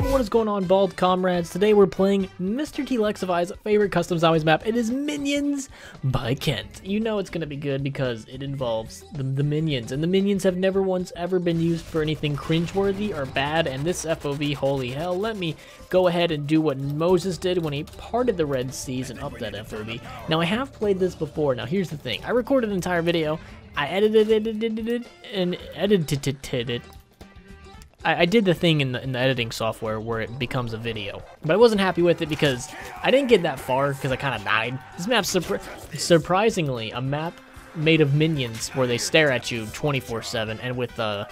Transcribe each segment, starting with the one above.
Yo, what is going on, Bald Comrades? Today we're playing Mr. T Lexify's favorite custom zombies map. It is Minions by Kent. You know it's gonna be good because it involves the, the minions, and the minions have never once ever been used for anything cringeworthy or bad, and this FOV, holy hell, let me go ahead and do what Moses did when he parted the Red Seas and up that FOV. Now, I have played this before. Now, here's the thing. I recorded an entire video, I edited it, edited it, and edited it, I, I, did the thing in the, in the, editing software where it becomes a video, but I wasn't happy with it because I didn't get that far because I kind of died. This map's surpri surprisingly a map made of minions where they stare at you 24/7, and with the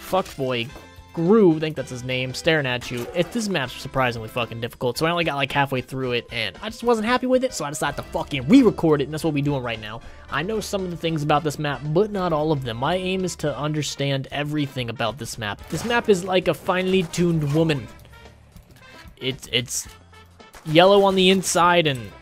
fuckboy Gru, I think that's his name, staring at you. It, this map's surprisingly fucking difficult, so I only got like halfway through it, and I just wasn't happy with it, so I decided to fucking re-record it, and that's what we're doing right now. I know some of the things about this map, but not all of them. My aim is to understand everything about this map. This map is like a finely tuned woman. It's, it's yellow on the inside and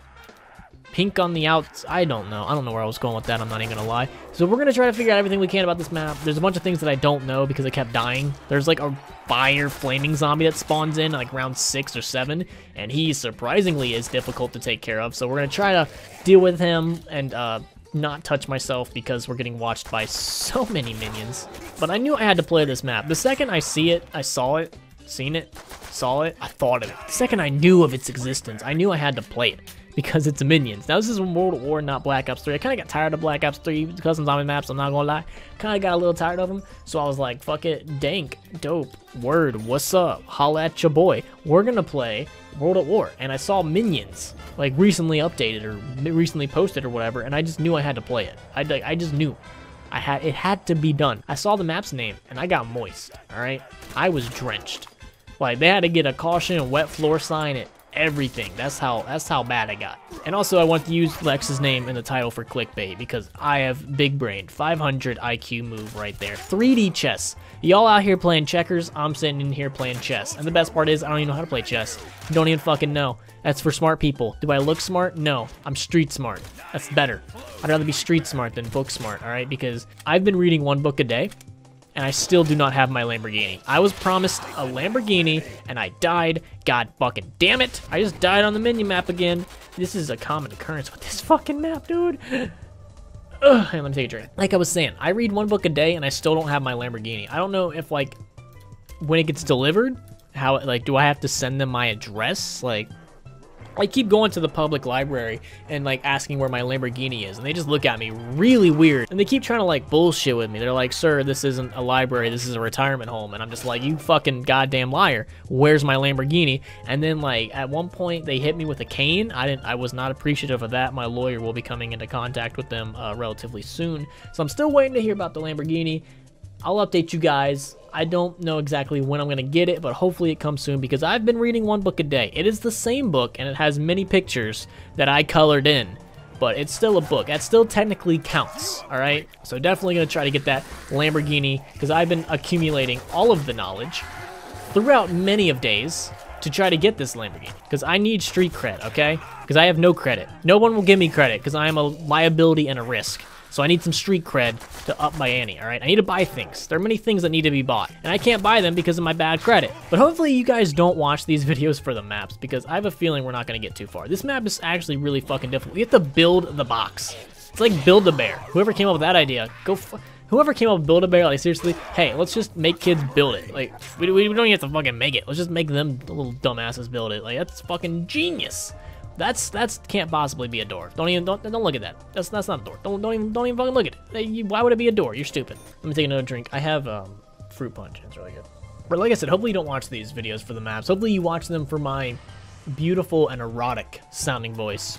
pink on the outs. I don't know. I don't know where I was going with that. I'm not even gonna lie. So we're gonna try to figure out everything we can about this map. There's a bunch of things that I don't know because I kept dying. There's like a fire flaming zombie that spawns in like round six or seven, and he surprisingly is difficult to take care of. So we're gonna try to deal with him and uh, not touch myself because we're getting watched by so many minions. But I knew I had to play this map. The second I see it, I saw it, seen it, saw it, I thought of it. The second I knew of its existence, I knew I had to play it because it's Minions. Now, this is World War, not Black Ops 3. I kind of got tired of Black Ops 3 custom zombie maps, I'm not gonna lie. Kind of got a little tired of them, so I was like, fuck it, dank, dope, word, what's up, holla at your boy. We're gonna play World at War, and I saw Minions, like, recently updated or recently posted or whatever, and I just knew I had to play it. I, I just knew. I had It had to be done. I saw the map's name, and I got moist, alright? I was drenched. Like, they had to get a caution and wet floor sign at everything. That's how that's how bad I got. And also I want to use Lex's name in the title for clickbait because I have big brain. 500 IQ move right there. 3D chess. Y'all out here playing checkers, I'm sitting in here playing chess. And the best part is I don't even know how to play chess. Don't even fucking know. That's for smart people. Do I look smart? No. I'm street smart. That's better. I'd rather be street smart than book smart, alright? Because I've been reading one book a day and I still do not have my Lamborghini. I was promised a Lamborghini, and I died. God fucking damn it. I just died on the menu map again. This is a common occurrence with this fucking map, dude. Ugh, I'm gonna take a drink. Like I was saying, I read one book a day, and I still don't have my Lamborghini. I don't know if, like, when it gets delivered, how, like, do I have to send them my address? Like, I keep going to the public library and like asking where my Lamborghini is and they just look at me really weird and they keep trying to like bullshit with me. They're like, sir, this isn't a library, this is a retirement home. And I'm just like, you fucking goddamn liar. Where's my Lamborghini? And then like at one point they hit me with a cane. I didn't, I was not appreciative of that. My lawyer will be coming into contact with them uh, relatively soon. So I'm still waiting to hear about the Lamborghini. I'll update you guys. I don't know exactly when I'm going to get it, but hopefully it comes soon because I've been reading one book a day. It is the same book and it has many pictures that I colored in, but it's still a book. That still technically counts, all right? So definitely going to try to get that Lamborghini because I've been accumulating all of the knowledge throughout many of days to try to get this Lamborghini because I need street cred, okay? Because I have no credit. No one will give me credit because I am a liability and a risk. So I need some street cred to up my ante, all right? I need to buy things. There are many things that need to be bought, and I can't buy them because of my bad credit. But hopefully you guys don't watch these videos for the maps because I have a feeling we're not to get too far. This map is actually really fucking difficult. We have to build the box. It's like Build-A-Bear. Whoever came up with that idea, go whoever came up with Build-A-Bear, like seriously, hey, let's just make kids build it. Like, we, we don't even have to fucking make it. Let's just make them little dumbasses build it. Like, that's fucking genius. That's that's can't possibly be a door. Don't even don't don't look at that. That's that's not a door. Don't don't even don't even fucking look at it. Why would it be a door? You're stupid. Let me take another drink. I have um fruit punch. It's really good. But like I said, hopefully you don't watch these videos for the maps. Hopefully you watch them for my beautiful and erotic sounding voice.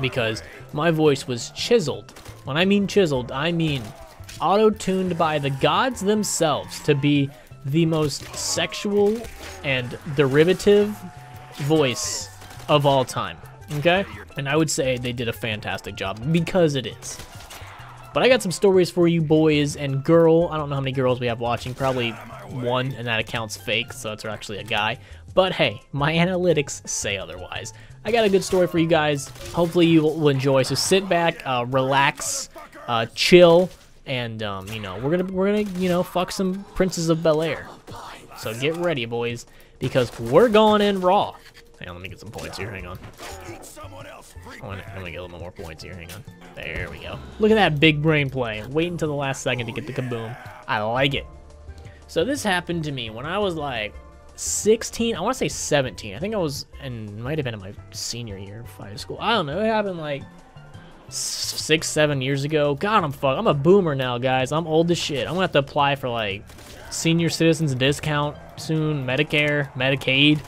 Because my voice was chiseled. When I mean chiseled, I mean auto-tuned by the gods themselves to be the most sexual and derivative voice of all time, okay? And I would say they did a fantastic job because it is. But I got some stories for you boys and girl. I don't know how many girls we have watching. Probably one, and that account's fake, so it's actually a guy. But hey, my analytics say otherwise. I got a good story for you guys. Hopefully you will enjoy. So sit back, uh, relax, uh, chill, and um, you know we're gonna we're gonna you know fuck some princes of Bel Air. So get ready, boys. because we're going in raw. Hang on, let me get some points here. Hang on. I want to get a little more points here. Hang on. There we go. Look at that big brain play. Wait until the last second to get the kaboom. I like it. So this happened to me when I was like 16. I want to say 17. I think I was, and might have been in my senior year of high school. I don't know. It happened like six, seven years ago. God, I'm fuck. I'm a boomer now, guys. I'm old as shit. I'm gonna have to apply for like senior citizens discount soon, Medicare, Medicaid.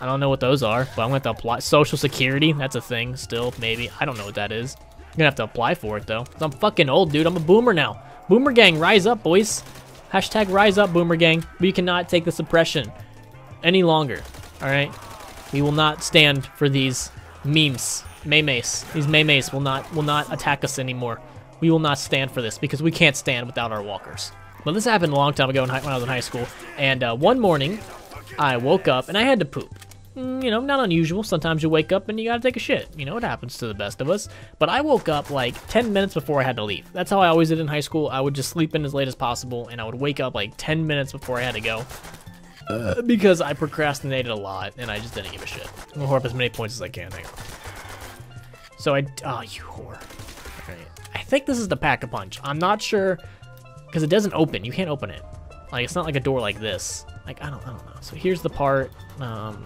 I don't know what those are, but I'm gonna have to apply. Social Security, that's a thing still, maybe. I don't know what that is. I'm gonna have to apply for it though. I'm fucking old, dude. I'm a boomer now. Boomer gang, rise up, boys. Hashtag rise up, boomer gang. We cannot take the suppression any longer. All right, we will not stand for these memes. Maymays. These Maymays will not will not attack us anymore. We will not stand for this because we can't stand without our walkers. But this happened a long time ago when I was in high school. And uh, one morning, I woke up and I had to poop. Mm, you know, not unusual. Sometimes you wake up and you gotta take a shit. You know, it happens to the best of us. But I woke up like 10 minutes before I had to leave. That's how I always did in high school. I would just sleep in as late as possible and I would wake up like 10 minutes before I had to go. Uh, because I procrastinated a lot and I just didn't give a shit. I'm gonna up as many points as I can. Hang on. So I, oh, you whore. Right. I think this is the pack-a-punch. I'm not sure, because it doesn't open. You can't open it. Like, it's not like a door like this. Like, I don't, I don't know. So here's the part. Um,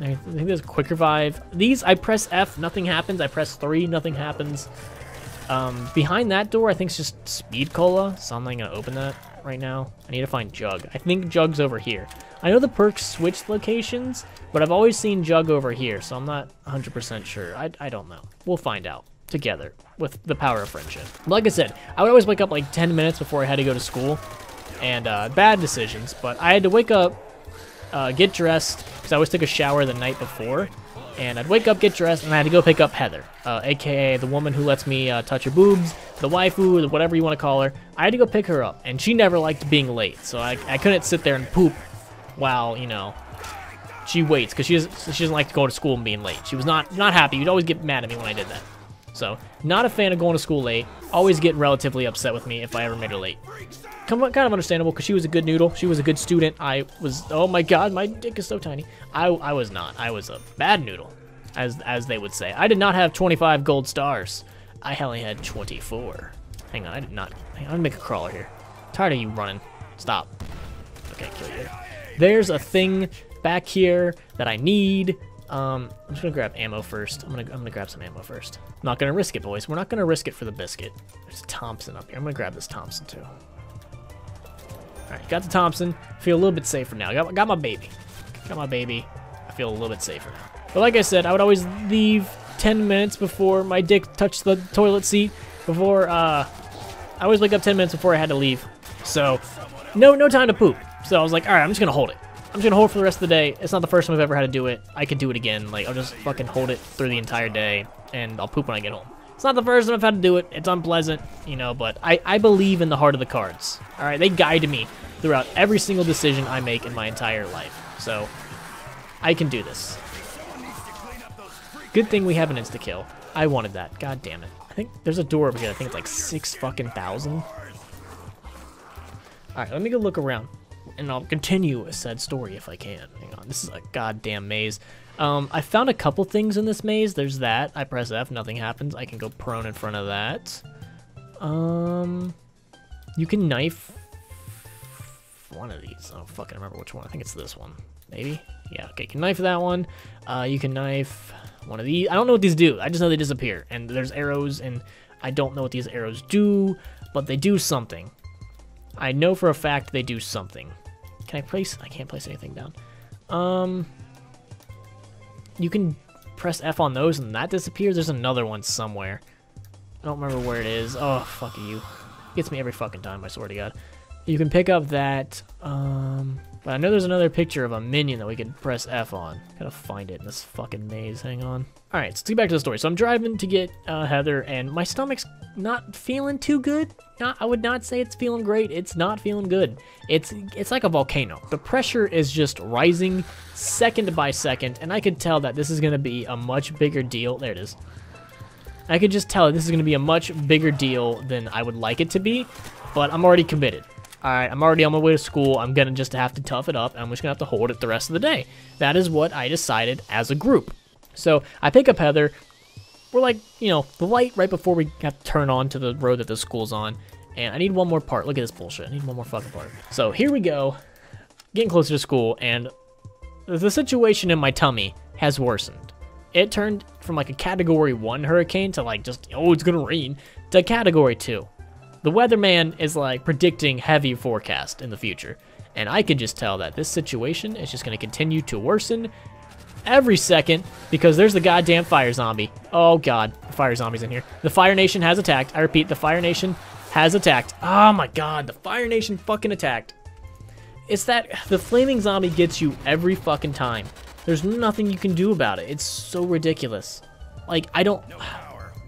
I think there's a quick revive. These, I press F, nothing happens. I press 3, nothing happens. Um, behind that door, I think it's just Speed Cola, so I'm not to open that right now. I need to find Jug. I think Jug's over here. I know the perks switch locations, but I've always seen Jug over here, so I'm not 100% sure. I, I don't know. We'll find out together with the power of friendship. Like I said, I would always wake up like 10 minutes before I had to go to school, and uh, bad decisions, but I had to wake up, uh, get dressed, because I always took a shower the night before, and I'd wake up, get dressed, and I had to go pick up Heather, uh, aka the woman who lets me uh, touch her boobs, the waifu, whatever you want to call her. I had to go pick her up, and she never liked being late, so I, I couldn't sit there and poop while, you know, she waits because she doesn't, she doesn't like to go to school and being late. She was not not happy. You'd always get mad at me when I did that. So, not a fan of going to school late. Always get relatively upset with me if I ever made her late. Come on, Kind of understandable because she was a good noodle. She was a good student. I was, oh my god, my dick is so tiny. I, I was not. I was a bad noodle, as, as they would say. I did not have 25 gold stars. I only had 24. Hang on, I did not. Hang on, I'm gonna make a crawler here. tired of you running. Stop. Okay, kill you. There's a thing back here that I need. Um, I'm just gonna grab ammo first. I'm gonna I'm gonna grab some ammo first. I'm not gonna risk it, boys. We're not gonna risk it for the biscuit. There's a Thompson up here. I'm gonna grab this Thompson too. All right, got the Thompson. Feel a little bit safer now. Got got my baby. Got my baby. I feel a little bit safer now. But like I said, I would always leave 10 minutes before my dick touched the toilet seat. Before uh, I always wake up 10 minutes before I had to leave. So, no no time to poop. So I was like, all right, I'm just gonna hold it. I'm just gonna hold for the rest of the day. It's not the first time I've ever had to do it. I could do it again. Like, I'll just fucking hold it through the entire day, and I'll poop when I get home. It's not the first time I've had to do it. It's unpleasant, you know, but I, I believe in the heart of the cards. All right, they guide me throughout every single decision I make in my entire life. So, I can do this. Good thing we have an insta-kill. I wanted that. God damn it. I think there's a door over here. I think it's like six fucking thousand. All right, let me go look around and I'll continue a said story if I can. Hang on, this is a goddamn maze. Um, I found a couple things in this maze. There's that. I press F, nothing happens. I can go prone in front of that. Um, you can knife one of these. I don't fucking remember which one. I think it's this one. Maybe? Yeah, okay, you can knife that one. Uh, you can knife one of these. I don't know what these do. I just know they disappear. And there's arrows, and I don't know what these arrows do, but they do something. I know for a fact they do something. Can I place? I can't place anything down. Um, you can press F on those and that disappears. There's another one somewhere. I don't remember where it is. Oh, fuck you. Gets me every fucking time, I swear to God. You can pick up that, um, but I know there's another picture of a minion that we could press F on. Gotta find it in this fucking maze. Hang on. All right, let's get back to the story. So I'm driving to get uh, Heather, and my stomach's not feeling too good. Not, I would not say it's feeling great. It's not feeling good. It's it's like a volcano. The pressure is just rising second by second, and I could tell that this is gonna be a much bigger deal. There it is. I could just tell this is gonna be a much bigger deal than I would like it to be, but I'm already committed. Alright, I'm already on my way to school. I'm gonna just have to tough it up. I'm just gonna have to hold it the rest of the day. That is what I decided as a group. So I pick up Heather. We're like, you know, the light right before we have to turn on to the road that the school's on. And I need one more part. Look at this bullshit. I need one more fucking part. So here we go. Getting closer to school, and the situation in my tummy has worsened. It turned from like a category 1 hurricane to like just, oh, it's gonna rain, to category 2. The weatherman is like predicting heavy forecast in the future. And I can just tell that this situation is just gonna continue to worsen every second because there's the goddamn fire zombie. Oh god, the fire zombie's in here. The Fire Nation has attacked. I repeat, the Fire Nation has attacked. Oh my god, the Fire Nation fucking attacked. It's that the flaming zombie gets you every fucking time. There's nothing you can do about it. It's so ridiculous. Like, I don't...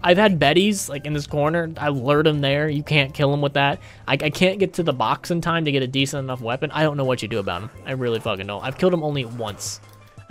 I've had Betties, like, in this corner. I lured him there. You can't kill him with that. I, I can't get to the box in time to get a decent enough weapon. I don't know what you do about him. I really fucking don't. I've killed him only once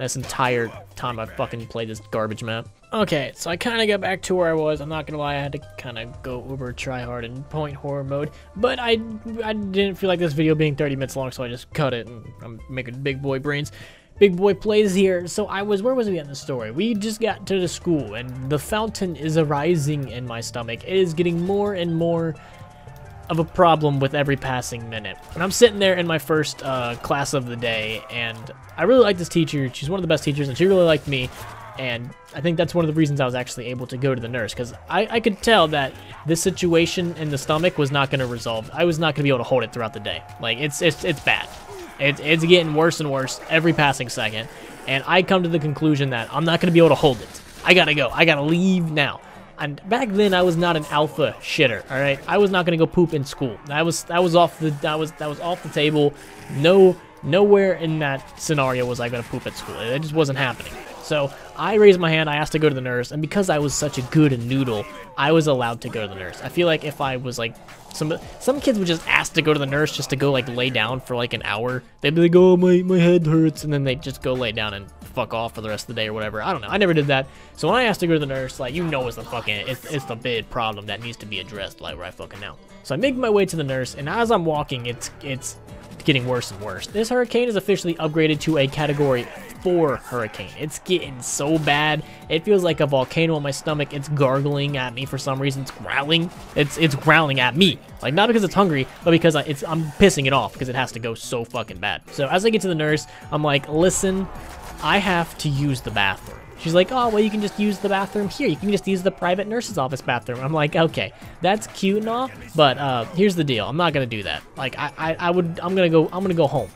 this entire time I've fucking played this garbage map. Okay, so I kind of got back to where I was. I'm not gonna lie, I had to kind of go uber try hard in point horror mode. But I, I didn't feel like this video being 30 minutes long, so I just cut it. And I'm making big boy brains. Big boy plays here. So I was, where was we in the story? We just got to the school, and the fountain is arising in my stomach. It is getting more and more of a problem with every passing minute. And I'm sitting there in my first uh, class of the day, and I really like this teacher. She's one of the best teachers, and she really liked me. And I think that's one of the reasons I was actually able to go to the nurse, because I, I could tell that this situation in the stomach was not going to resolve. I was not going to be able to hold it throughout the day. Like, it's, it's, it's bad. It's, it's getting worse and worse every passing second. And I come to the conclusion that I'm not going to be able to hold it. I gotta go. I gotta leave now. And back then, I was not an alpha shitter. All right, I was not gonna go poop in school. That was that was off the that was that was off the table. No, nowhere in that scenario was I gonna poop at school. It just wasn't happening. So I raised my hand. I asked to go to the nurse, and because I was such a good noodle, I was allowed to go to the nurse. I feel like if I was like some some kids would just ask to go to the nurse just to go like lay down for like an hour. They'd be like, "Oh, my my head hurts," and then they'd just go lay down and fuck off for the rest of the day or whatever. I don't know. I never did that. So when I asked to go to the nurse, like, you know it's the fucking, it's, it's the big problem that needs to be addressed, like, right fucking now. So I make my way to the nurse, and as I'm walking, it's, it's getting worse and worse. This hurricane is officially upgraded to a Category 4 hurricane. It's getting so bad. It feels like a volcano in my stomach. It's gargling at me for some reason. It's growling. It's it's growling at me. Like, not because it's hungry, but because I, it's I'm pissing it off because it has to go so fucking bad. So as I get to the nurse, I'm like, listen, I have to use the bathroom. She's like, oh, well, you can just use the bathroom here. You can just use the private nurse's office bathroom. I'm like, okay, that's cute and all, but uh, here's the deal. I'm not gonna do that. Like, I, I, I would, I'm gonna go, I'm gonna go home,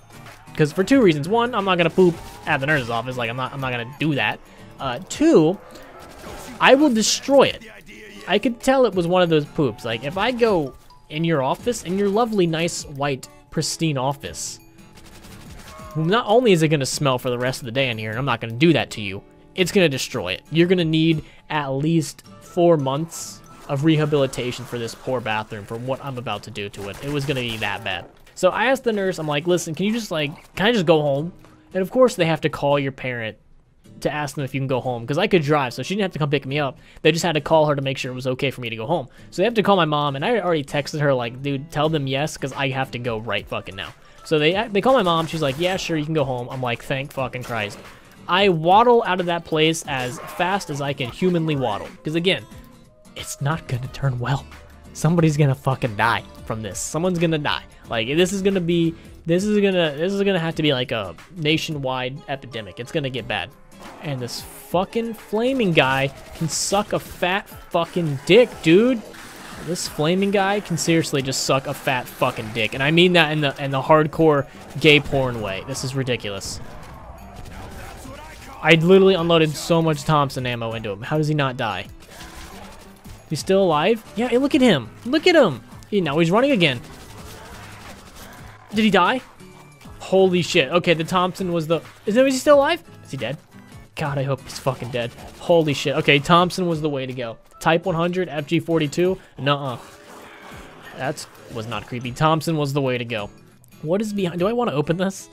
because for two reasons. One, I'm not gonna poop at the nurse's office. Like, I'm not, I'm not gonna do that. Uh, two, I will destroy it. I could tell it was one of those poops. Like, if I go in your office, in your lovely, nice, white, pristine office, not only is it to smell for the rest of the day in here, and I'm not to do that to you, it's going to destroy it. You're going to need at least four months of rehabilitation for this poor bathroom for what I'm about to do to it. It was going to be that bad. So I asked the nurse, I'm like, listen, can you just like, can I just go home? And of course they have to call your parent to ask them if you can go home because I could drive, so she didn't have to come pick me up. They just had to call her to make sure it was okay for me to go home. So they have to call my mom, and I already texted her like, dude, tell them yes because I have to go right fucking now. So they they call my mom. She's like, yeah, sure, you can go home. I'm like, thank fucking Christ. I waddle out of that place as fast as I can humanly waddle. Because again, it's not gonna turn well. Somebody's gonna fucking die from this. Someone's gonna die. Like this is gonna be this is gonna this is gonna have to be like a nationwide epidemic. It's gonna get bad. And this fucking flaming guy can suck a fat fucking dick, dude. This flaming guy can seriously just suck a fat fucking dick. And I mean that in the in the hardcore gay porn way. This is ridiculous. I literally unloaded so much Thompson ammo into him. How does he not die? He's still alive? Yeah, hey, look at him. Look at him. He, now he's running again. Did he die? Holy shit. Okay, the Thompson was the... Is, is he still alive? Is he dead? God, I hope he's fucking dead. Holy shit. Okay, Thompson was the way to go. Type 100, FG42? Nuh-uh. That was not creepy. Thompson was the way to go. What is behind? Do I want to open this?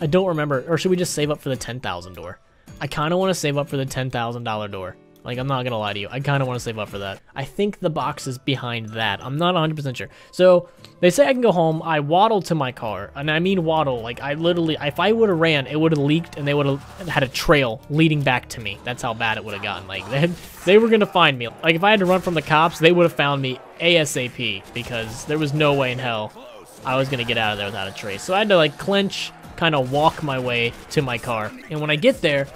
I don't remember. Or should we just save up for the 10,000 door? I kind of want to save up for the $10,000 door. Like, I'm not gonna lie to you. I kind of want to save up for that. I think the box is behind that. I'm not 100% sure. So, they say I can go home. I waddle to my car. And I mean waddle. Like, I literally, if I would have ran, it would have leaked and they would have had a trail leading back to me. That's how bad it would have gotten. Like, they, they were gonna find me. Like, if I had to run from the cops, they would have found me ASAP. Because there was no way in hell I was gonna get out of there without a trace. So I had to, like, clench, kind of walk my way to my car. And when I get there,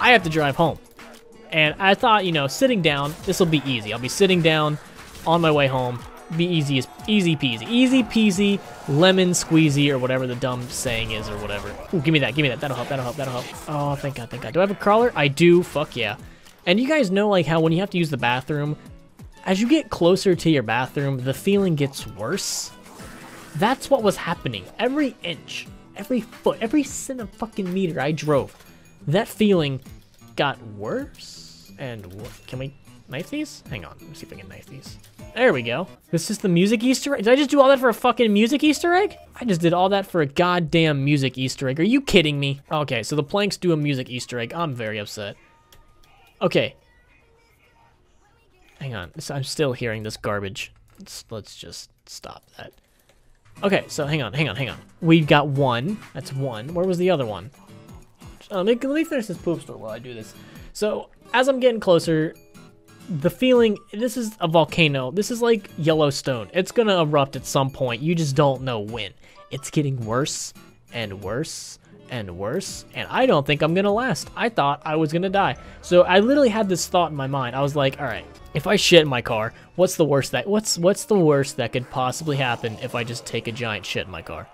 I have to drive home. And I thought, you know, sitting down, this will be easy. I'll be sitting down on my way home. Be easy as easy peasy. Easy peasy, lemon squeezy, or whatever the dumb saying is, or whatever. Ooh, give me that, give me that. That'll help, that'll help, that'll help. Oh, thank God, thank God. Do I have a crawler? I do, fuck yeah. And you guys know, like, how when you have to use the bathroom, as you get closer to your bathroom, the feeling gets worse. That's what was happening. Every inch, every foot, every cent of fucking meter I drove, that feeling got worse and Can we knife these? Hang on, let me see if I can knife these. There we go. This is the music Easter egg. Did I just do all that for a fucking music Easter egg? I just did all that for a goddamn music Easter egg. Are you kidding me? Okay, so the planks do a music Easter egg. I'm very upset. Okay. Hang on. I'm still hearing this garbage. Let's, let's just stop that. Okay, so hang on, hang on, hang on. We've got one. That's one. Where was the other one? Me, um, let me finish this poop story while I do this. So, as I'm getting closer, the feeling, this is a volcano. This is like Yellowstone. It's gonna erupt at some point. You just don't know when. It's getting worse and worse and worse, and I don't think I'm gonna last. I thought I was gonna die. So I literally had this thought in my mind. I was like, all right, if I shit in my car, what's the worst that what's what's the worst that could possibly happen if I just take a giant shit in my car?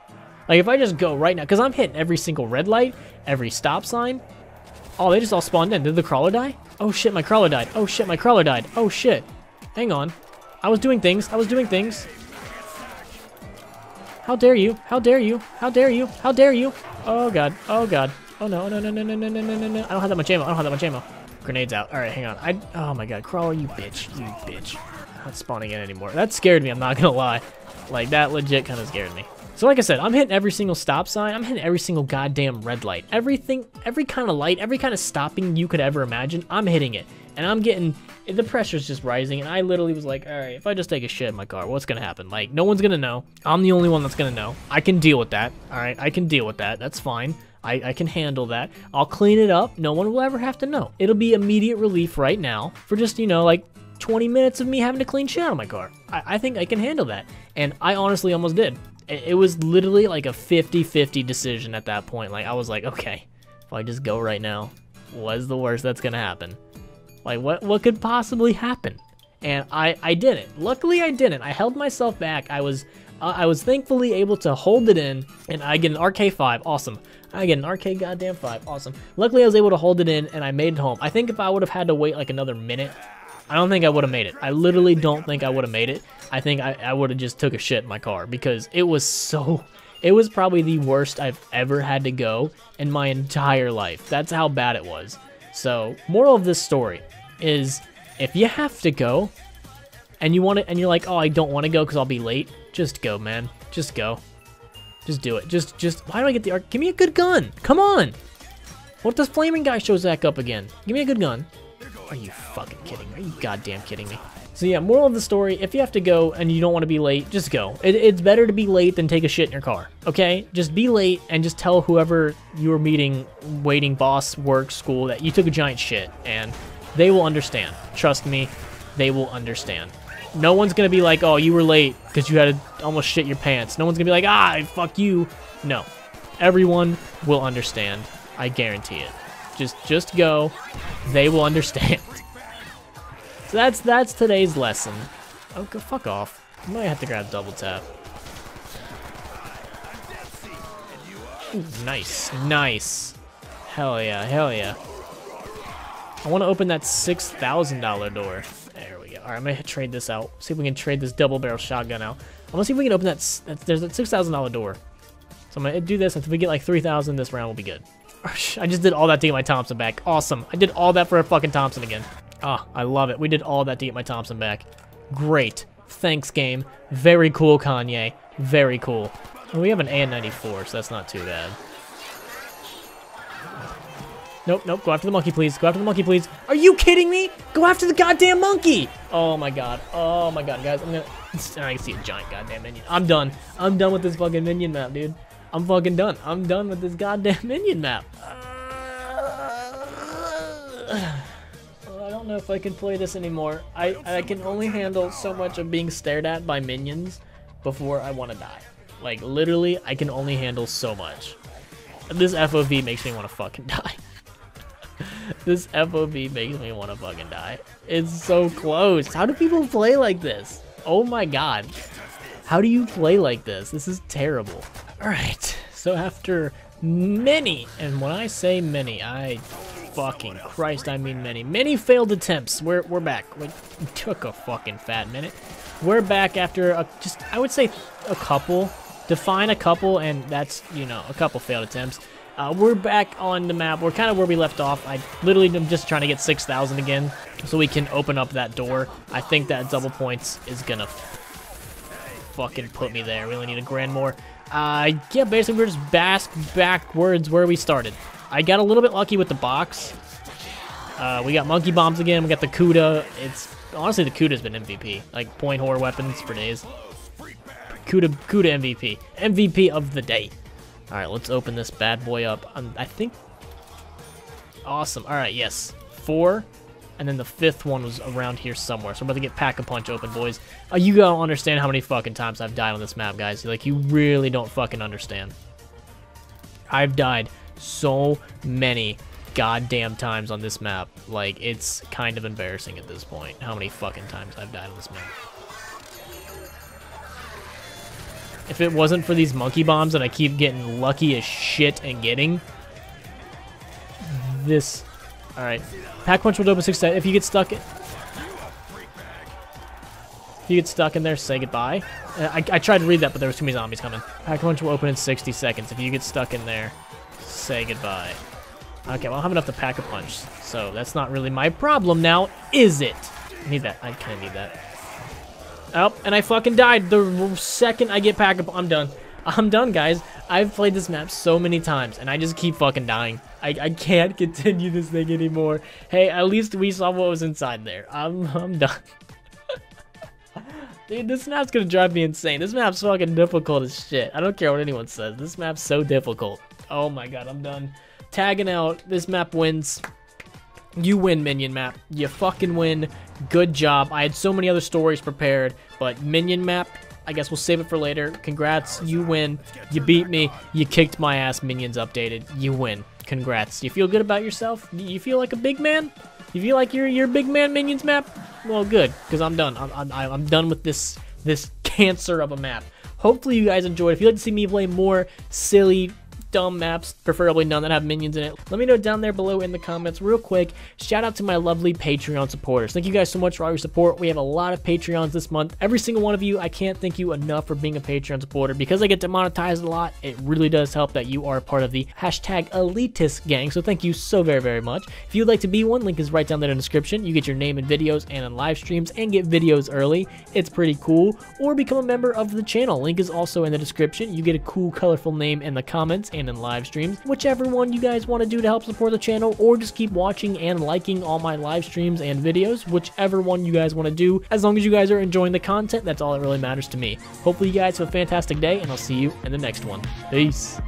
Like, if I just go right now, because I'm hitting every single red light, every stop sign. Oh, they just all spawned in. Did the crawler die? Oh, shit, my crawler died. Oh, shit, my crawler died. Oh, shit. Hang on. I was doing things. I was doing things. How dare you? How dare you? How dare you? How dare you? Oh, God. Oh, God. Oh, no, no, no, no, no, no, no, no, no. I don't have that much ammo. I don't have that much ammo. Grenades out. All right, hang on. I. Oh, my God. Crawler, you bitch. You bitch. not spawning in anymore. That scared me. I'm not to lie. Like, that legit kind of scared me. So like I said, I'm hitting every single stop sign. I'm hitting every single goddamn red light. Everything, every kind of light, every kind of stopping you could ever imagine, I'm hitting it. And I'm getting, the pressure's just rising. And I literally was like, all right, if I just take a shit in my car, what's going to happen? Like, no one's going to know. I'm the only one that's going to know. I can deal with that. All right, I can deal with that. That's fine. I, I, can handle that. I'll clean it up. No one will ever have to know. It'll be immediate relief right now for just, you know, like 20 minutes of me having to clean shit out of my car. I, I think I can handle that. And I honestly almost did it was literally like a 50-50 decision at that point. Like I was like, okay, if I just go right now, what's the worst that's gonna happen? Like what what could possibly happen? And I I didn't. Luckily I didn't. I held myself back. I was uh, I was thankfully able to hold it in, and I get an RK5. Awesome. I get an RK goddamn 5. Awesome. Luckily I was able to hold it in, and I made it home. I think if I would have had to wait like another minute, I don't think I would have made it. I literally don't think I would have made it. I think I, I would have just took a shit in my car because it was so... It was probably the worst I've ever had to go in my entire life. That's how bad it was. So, moral of this story is if you have to go and you want it and you're like, "Oh, I don't want to go cuz I'll be late." Just go, man. Just go. Just do it. Just just why do I get the arc? Give me a good gun. Come on. What if this flaming guy shows back up again? Give me a good gun. Are you fucking kidding me? Are you goddamn kidding me? So yeah, moral of the story, if you have to go and you don't want to be late, just go. It, it's better to be late than take a shit in your car, okay? Just be late and just tell whoever you were meeting, waiting, boss, work, school, that you took a giant shit, and they will understand. Trust me, they will understand. No one's gonna be like, oh, you were late because you had to almost shit your pants. No one's gonna be like, ah, fuck you. No. Everyone will understand. I guarantee it. Just just go. They will understand. so that's that's today's lesson. Oh, go fuck off. I might have to grab double tap. Nice, nice. Hell yeah, hell yeah. I want to open that $6,000 door. There we go. All right, I'm going to trade this out. See if we can trade this double barrel shotgun out. I'm going to see if we can open that, that there's a $6,000 door. So I'm going to do this. If we get like 3,000, this round will be good. I just did all that to get my Thompson back. Awesome. I did all that for a fucking Thompson again. Ah, I love it. We did all that to get my Thompson back. Great. Thanks, game. Very cool, Kanye. Very cool. We have an AN-94, so that's not too bad. Nope, nope. Go after the monkey, please. Go after the monkey, please. Are you kidding me? Go after the goddamn monkey. Oh my god. Oh my god, guys. I'm gonna. I see a giant goddamn minion. I'm done. I'm done with this fucking minion map, dude. I'm fucking done. I'm done with this goddamn minion map. I don't know if I can play this anymore. I, I can only handle so much of being stared at by minions before I want to die. Like, literally, I can only handle so much. This FOV makes me want to fucking die. this FOV makes me want to fucking die. It's so close. How do people play like this? Oh my god. How do you play like this? This is terrible. Alright, so after many, and when I say many, I fucking Christ, I mean many, many failed attempts. We're, we're back. It took a fucking fat minute. We're back after a, just, I would say a couple. Define a couple, and that's, you know, a couple failed attempts. Uh, we're back on the map. We're kind of where we left off. I literally am just trying to get 6,000 again so we can open up that door. I think that double points is going to fucking put me there. We only need a grand more. Uh, yeah, basically we're just back backwards where we started. I got a little bit lucky with the box. Uh, we got monkey bombs again. We got the Kuda. It's honestly the Kuda's been MVP. Like point horror weapons for days. Kuda, Kuda MVP. MVP of the day. All right, let's open this bad boy up. Um, I think. Awesome. All right, yes, four, and then the fifth one was around here somewhere. So I'm about to get pack a punch open, boys. Uh, you don't understand how many fucking times I've died on this map, guys. Like you really don't fucking understand. I've died so many goddamn times on this map. Like, it's kind of embarrassing at this point how many fucking times I've died on this map. If it wasn't for these monkey bombs that I keep getting lucky as shit and getting, this... Alright. Pack Punch will open 6 If you get stuck... If you get stuck in there, say goodbye. Uh, I, I tried to read that, but there was too many zombies coming. Pack Punch will open in 60 seconds. If you get stuck in there, say goodbye. Okay, well, I have enough to pack a punch, so that's not really my problem now, is it? I need that. I kind of need that. Oh, and I fucking died the second I get pack up. I'm done. I'm done, guys. I've played this map so many times, and I just keep fucking dying. I, I can't continue this thing anymore. Hey, at least we saw what was inside there. I'm, I'm done. Dude, this map's gonna drive me insane. This map's fucking difficult as shit. I don't care what anyone says. This map's so difficult. Oh my god, I'm done. Tagging out. This map wins. You win, Minion map. You fucking win. Good job. I had so many other stories prepared, but Minion map, I guess we'll save it for later. Congrats. You win. You beat me. You kicked my ass. Minions updated. You win. Congrats. You feel good about yourself? You feel like a big man? You feel like you're you're big man Minions map? Well, good, because I'm done. I'm, I'm, I'm done with this this cancer of a map. Hopefully you guys enjoyed. If you'd like to see me play more silly, dumb maps, preferably none that have minions in it, let me know down there below in the comments real quick. Shout out to my lovely Patreon supporters. Thank you guys so much for all your support. We have a lot of Patreons this month. Every single one of you, I can't thank you enough for being a Patreon supporter. Because I get demonetized a lot, it really does help that you are part of the hashtag elitist gang. So thank you so very, very much. If you'd like to be one, link is right down there in the description. You get your name in videos and in live streams and get videos early. It's pretty cool. Or become a member of the channel. Link is also in the description. You get a cool, colorful name in the comments and in live streams, whichever one you guys want to do to help support the channel, or just keep watching and liking all my live streams and videos, whichever one you guys want to do. As long as you guys are enjoying the content, that's all that really matters to me. Hopefully you guys have a fantastic day, and I'll see you in the next one. Peace.